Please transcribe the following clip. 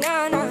nah, nah.